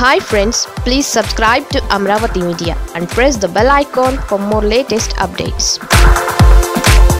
Hi friends please subscribe to Amaravati media and press the bell icon for more latest updates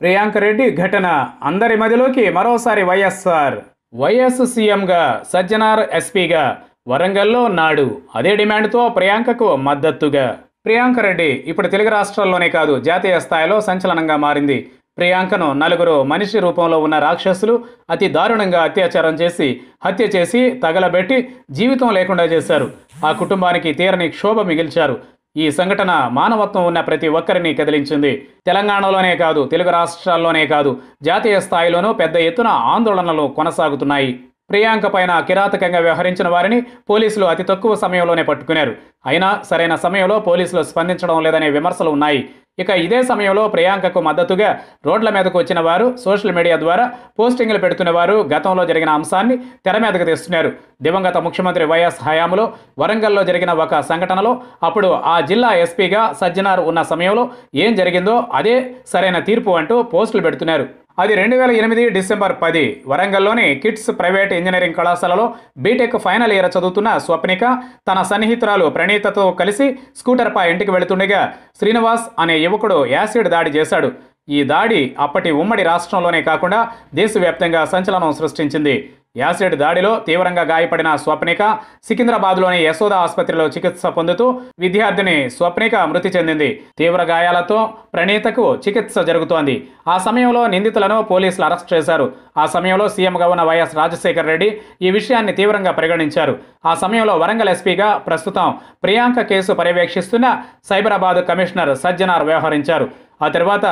Priyanka Reddy ఘటన. అందరి మదిలోకి మరోసారి YSR. YS సీఎంగా సజ్జనార్ ఎస్పీగా వరంగల్లో నాడు అదే డిమాండ్తో ప్రియాంకకు మద్దతుగా. ప్రియాంక రెడ్డి ఇప్పుడు తెలుగు రాష్ట్రాల్లోనే కాదు జాతీయ స్థాయిలో సంచలనంగా మారింది. ప్రియాంకను నలుగురు మనిషి రూపంలో ఉన్న రాక్షసులు అతి దారుణంగా అత్యాచారం చేసి హత్య చేసి తగలబెట్టి జీవితం లేకుండా చేశారు. ఆ కుటుంబానికి తీరని క్షోభ మిగిల్చారు. ఈ సంఘటన మానవత్వం ఉన్న ప్రతి ఒక్కరిని కదిలించింది. తెలంగాణలోనే కాదు తెలుగు రాష్ట్రాల్లోనే కాదు జాతీయ స్థాయిలోనూ పెద్ద ఎత్తున ఆందోళనలు కొనసాగుతున్నాయి. ప్రియాంక పైన కిరాతకంగా వ్యవహరించిన వారిని పోలీసులు అతి తక్కువ సమయంలోనే పట్టుకున్నారు. అయినా సరైన సమయంలో పోలీసులు స్పందించడం లేదనే విమర్శలు ఉన్నాయి. ఇక ఇదే సమయంలో ప్రియాంకకు మద్దతుగా రోడ్ల మీదకు వచ్చిన వారు సోషల్ మీడియా ద్వారా పోస్టింగ్లు పెడుతున్న వారు గతంలో జరిగిన అంశాన్ని తెర మీదకు తెస్తున్నారు. దివంగత ముఖ్యమంత్రి వైఎస్ హయాంలో వరంగల్లో జరిగిన ఒక సంఘటనలో అప్పుడు ఆ జిల్లా ఎస్పీగా సజ్జనార్ ఉన్న సమయంలో ఏం జరిగిందో అదే సరైన తీర్పు అంటూ పోస్టులు పెడుతున్నారు. అది రెండు వేల ఎనిమిది డిసెంబర్ పది. వరంగల్లోని కిట్స్ ప్రైవేట్ ఇంజనీరింగ్ కళాశాలలో బీటెక్ ఫైనల్ ఇయర్ చదువుతున్న స్వప్నిక తన సన్నిహితురాలు ప్రణీతతో కలిసి స్కూటర్పై ఇంటికి వెళుతుండగా శ్రీనివాస్ అనే యువకుడు యాసిడ్ దాడి చేశాడు. ఈ దాడి అప్పటి ఉమ్మడి రాష్ట్రంలోనే కాకుండా దేశవ్యాప్తంగా సంచలనం సృష్టించింది. యాసిడ్ దాడిలో తీవ్రంగా గాయపడిన స్వప్నిక సికింద్రాబాద్లోని యశోద ఆసుపత్రిలో చికిత్స పొందుతూ విద్యార్థిని స్వప్నిక మృతి చెందింది. తీవ్ర గాయాలతో ప్రణీతకు చికిత్స జరుగుతోంది. ఆ సమయంలో నిందితులను పోలీసులు అరెస్ట్ చేశారు. ఆ సమయంలో సీఎంగా ఉన్న వైఎస్ రాజశేఖర రెడ్డి ఈ విషయాన్ని తీవ్రంగా పరిగణించారు. ఆ సమయంలో వరంగల్ ఎస్పీగా ప్రస్తుతం ప్రియాంక కేసు పర్యవేక్షిస్తున్న సైబరాబాద్ కమిషనర్ సజ్జనార్ వ్యవహరించారు. ఆ తర్వాత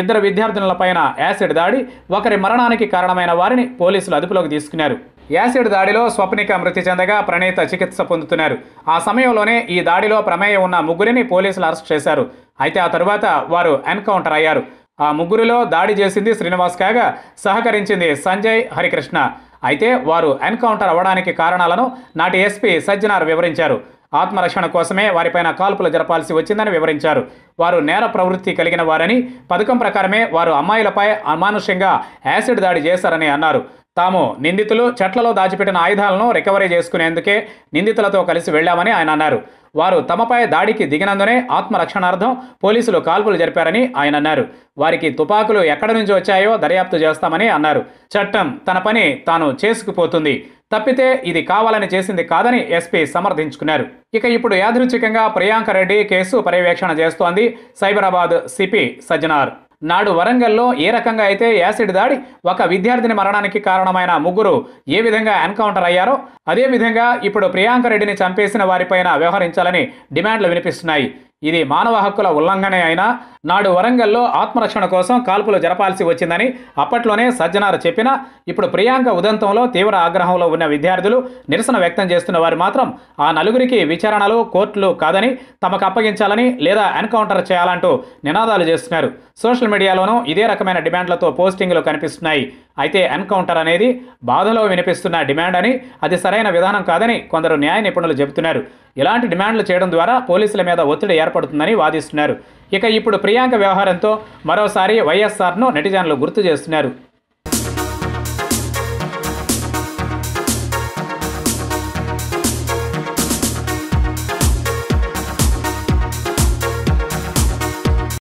ఇద్దరు విద్యార్థినులపైన యాసిడ్ దాడి ఒకరి మరణానికి కారణమైన వారిని పోలీసులు అదుపులోకి తీసుకున్నారు. యాసిడ్ దాడిలో స్వప్నిక మృతి చెందగా ప్రణీత చికిత్స పొందుతున్నారు. ఆ సమయంలోనే ఈ దాడిలో ప్రమేయం ఉన్న ముగ్గురిని పోలీసులు అరెస్ట్ చేశారు. అయితే ఆ తరువాత వారు ఎన్కౌంటర్ అయ్యారు. ఆ ముగ్గురిలో దాడి చేసింది శ్రీనివాస్ కాగా సహకరించింది సంజయ్ హరికృష్ణ. అయితే వారు ఎన్కౌంటర్ అవ్వడానికి కారణాలను నాటి ఎస్పీ సజ్జనార్ వివరించారు. ఆత్మరక్షణ కోసమే వారిపైన కాల్పులు జరపాల్సి వచ్చిందని వివరించారు. వారు నేర ప్రవృత్తి కలిగిన వారని పథకం ప్రకారమే వారు అమ్మాయిలపై అమానుష్యంగా యాసిడ్ దాడి చేశారని అన్నారు. తాము నిందితులు చెట్లలో దాచిపెట్టిన ఆయుధాలను రికవరీ చేసుకునేందుకే నిందితులతో కలిసి వెళ్ళామని ఆయన అన్నారు. వారు తమపై దాడికి దిగినందునే ఆత్మరక్షణార్థం పోలీసులు కాల్పులు జరిపారని ఆయన అన్నారు. వారికి తుపాకులు ఎక్కడి నుంచి వచ్చాయో దర్యాప్తు చేస్తామని అన్నారు. చట్టం తన పని తాను చేసుకుపోతుంది. తప్పితే ఇది కావాలని చేసింది కాదని ఎస్పీ సమర్థించుకున్నారు. ఇక ఇప్పుడు యాదృచ్ఛికంగా ప్రియాంక రెడ్డి కేసు పర్యవేక్షణ చేస్తోంది సైబరాబాద్ సిపి సజ్జనార్. నాడు వరంగల్లో ఏ రకంగా అయితే యాసిడ్ దాడి ఒక విద్యార్థిని మరణానికి కారణమైన ముగ్గురు ఏ విధంగా ఎన్కౌంటర్ అయ్యారో అదే విధంగా ఇప్పుడు ప్రియాంక రెడ్డిని చంపేసిన వారిపైన వ్యవహరించాలని డిమాండ్లు వినిపిస్తున్నాయి. ఇది మానవ హక్కుల ఉల్లంఘనే అయినా నాడు వరంగల్లో ఆత్మరక్షణ కోసం కాల్పులు జరపాల్సి వచ్చిందని అప్పట్లోనే సజ్జనార్ చెప్పినా ఇప్పుడు ప్రియాంక ఉదంతంలో తీవ్ర ఆగ్రహంలో ఉన్న విద్యార్థులు నిరసన వ్యక్తం చేస్తున్న వారు మాత్రం ఆ నలుగురికి విచారణలు కోర్టులు కాదని తమకు అప్పగించాలని లేదా ఎన్కౌంటర్ చేయాలంటూ నినాదాలు చేస్తున్నారు. సోషల్ మీడియాలోనూ ఇదే రకమైన డిమాండ్లతో పోస్టింగ్లు కనిపిస్తున్నాయి. అయితే ఎన్కౌంటర్ అనేది బాధలో వినిపిస్తున్న డిమాండ్ అని అది సరైన విధానం కాదని కొందరు న్యాయ నిపుణులు చెబుతున్నారు. ఇలాంటి డిమాండ్లు చేయడం ద్వారా పోలీసుల మీద ఒత్తిడి ఏర్పడుతుందని వాదిస్తున్నారు. ఇక ఇప్పుడు ప్రియాంక వ్యవహారంతో మరోసారి వైఎస్ఆర్ను నెటిజన్లు గుర్తు చేస్తున్నారు.